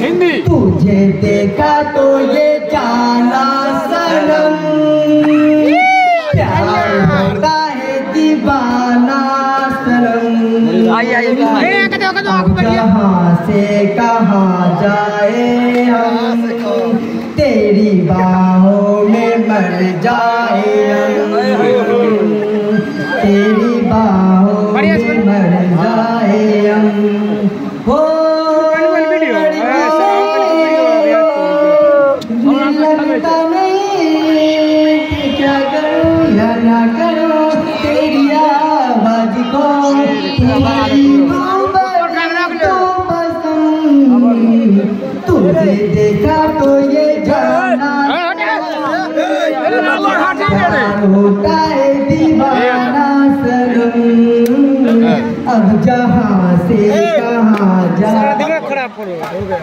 हिंदी तुझे देखा तो ये जाना सनम प्यार होता है दीवाना सनम कहाँ से कहाँ जाए हम। तेरी बाहों में मर जाए तेरी बाहों में मर जाए हो लगता नहीं क्या करूँ या ना करूँ तेरी आवाज़ को तुम्हारी तुझे देखा तो ये होता है दीवाना सनम अब जहाँ से कहाँ जा